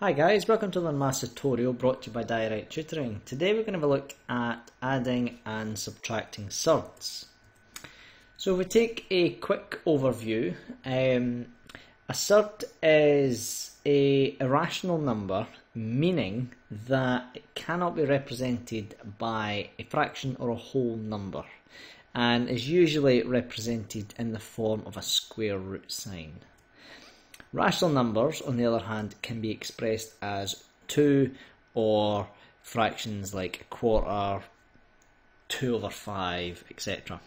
Hi guys, welcome to the Maths tutorial brought to you by Direct Tutoring. Today we're going to have a look at adding and subtracting surds. So if we take a quick overview, um, a surd is a irrational number meaning that it cannot be represented by a fraction or a whole number and is usually represented in the form of a square root sign. Rational numbers, on the other hand, can be expressed as 2 or fractions like a quarter, 2 over 5, etc.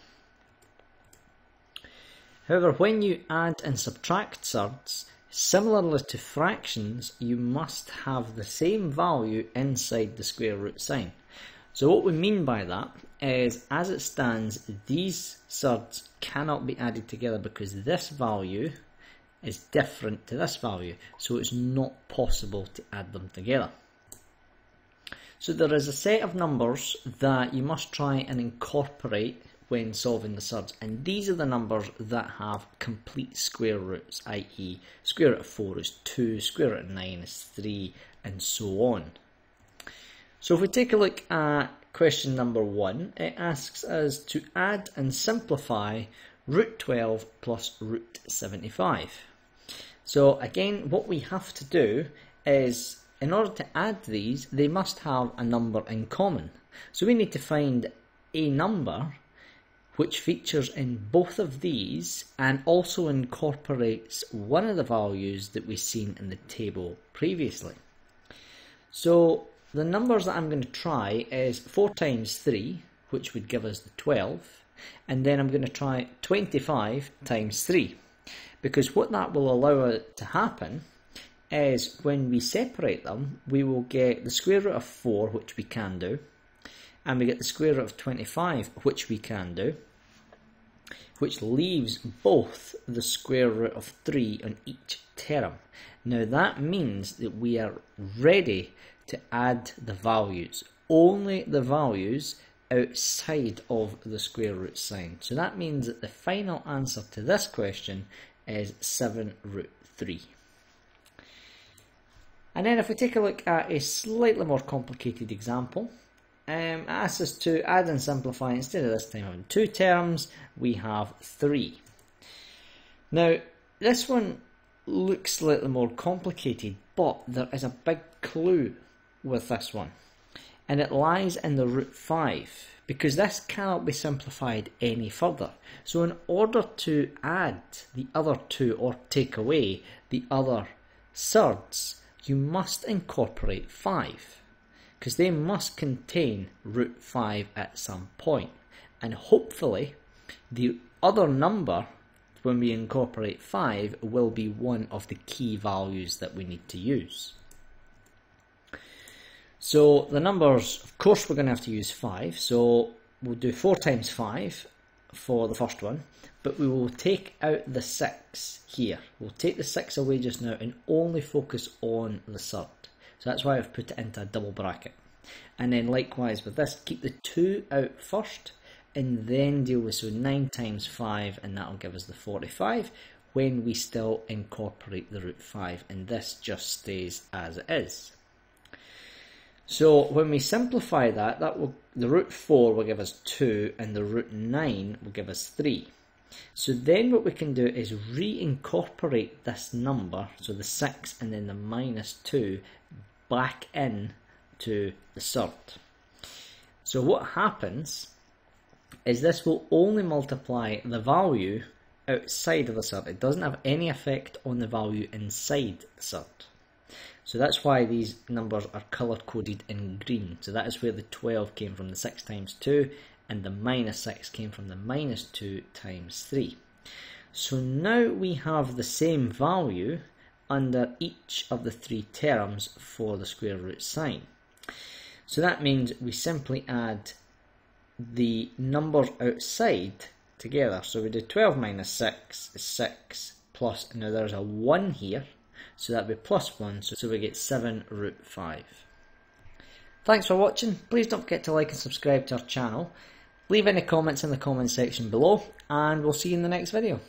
However, when you add and subtract surds, similarly to fractions, you must have the same value inside the square root sign. So what we mean by that is, as it stands, these surds cannot be added together because this value is different to this value, so it's not possible to add them together. So there is a set of numbers that you must try and incorporate when solving the surds, and these are the numbers that have complete square roots, i.e. square root of 4 is 2, square root of 9 is 3, and so on. So if we take a look at question number 1, it asks us to add and simplify root 12 plus root 75. So again, what we have to do is, in order to add these, they must have a number in common. So we need to find a number which features in both of these and also incorporates one of the values that we've seen in the table previously. So the numbers that I'm going to try is 4 times 3, which would give us the 12, and then I'm going to try 25 times 3. Because what that will allow it to happen is when we separate them, we will get the square root of 4, which we can do, and we get the square root of 25, which we can do, which leaves both the square root of 3 on each term. Now that means that we are ready to add the values, only the values outside of the square root sign. So that means that the final answer to this question is 7 root 3. And then if we take a look at a slightly more complicated example, um, asks us to add and simplify, instead of this time having two terms, we have three. Now, this one looks slightly more complicated, but there is a big clue with this one, and it lies in the root 5 because this cannot be simplified any further. So in order to add the other two or take away the other surds, you must incorporate 5 because they must contain root 5 at some point. And hopefully the other number when we incorporate 5 will be one of the key values that we need to use. So the numbers, of course, we're going to have to use 5. So we'll do 4 times 5 for the first one, but we will take out the 6 here. We'll take the 6 away just now and only focus on the surd. So that's why I've put it into a double bracket. And then likewise with this, keep the 2 out first and then deal with so 9 times 5 and that will give us the 45 when we still incorporate the root 5 and this just stays as it is. So when we simplify that, that will the root 4 will give us 2 and the root 9 will give us 3. So then what we can do is reincorporate this number, so the 6 and then the minus 2, back in to the surd. So what happens is this will only multiply the value outside of the surd. It doesn't have any effect on the value inside the surd. So that's why these numbers are color coded in green. So that is where the 12 came from, the 6 times 2, and the minus 6 came from the minus 2 times 3. So now we have the same value under each of the three terms for the square root sign. So that means we simply add the numbers outside together. So we do 12 minus 6 is 6 plus, now there's a 1 here, so that'd be plus 1, so we get 7 root 5. Thanks for watching. Please don't forget to like and subscribe to our channel. Leave any comments in the comment section below, and we'll see you in the next video.